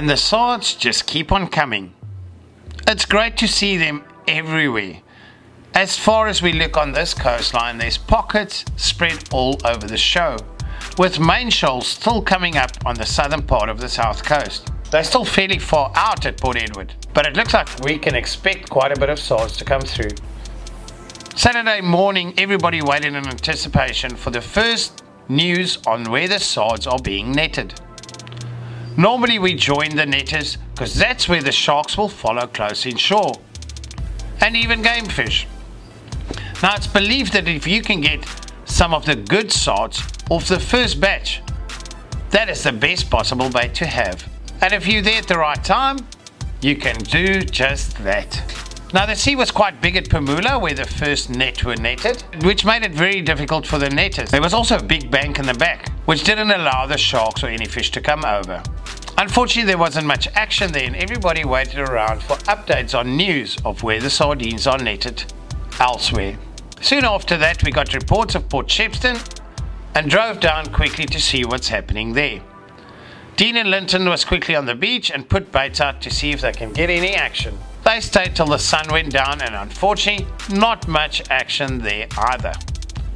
And the sards just keep on coming. It's great to see them everywhere. As far as we look on this coastline, there's pockets spread all over the show, with main shoals still coming up on the southern part of the south coast. They're still fairly far out at Port Edward, but it looks like we can expect quite a bit of sards to come through. Saturday morning, everybody waited in anticipation for the first news on where the sards are being netted. Normally we join the netters because that's where the sharks will follow close inshore. And even game fish. Now it's believed that if you can get some of the good sards off the first batch, that is the best possible bait to have. And if you're there at the right time, you can do just that. Now the sea was quite big at Pumula where the first net were netted, which made it very difficult for the netters. There was also a big bank in the back, which didn't allow the sharks or any fish to come over. Unfortunately there wasn't much action there and everybody waited around for updates on news of where the sardines are netted elsewhere. Soon after that we got reports of Port Shepstone and drove down quickly to see what's happening there. Dean and Linton was quickly on the beach and put baits out to see if they can get any action. They stayed till the sun went down and unfortunately not much action there either.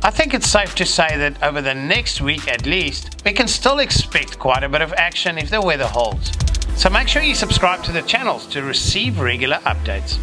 I think it's safe to say that over the next week at least, we can still expect quite a bit of action if the weather holds. So make sure you subscribe to the channels to receive regular updates.